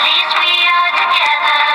At least we are together.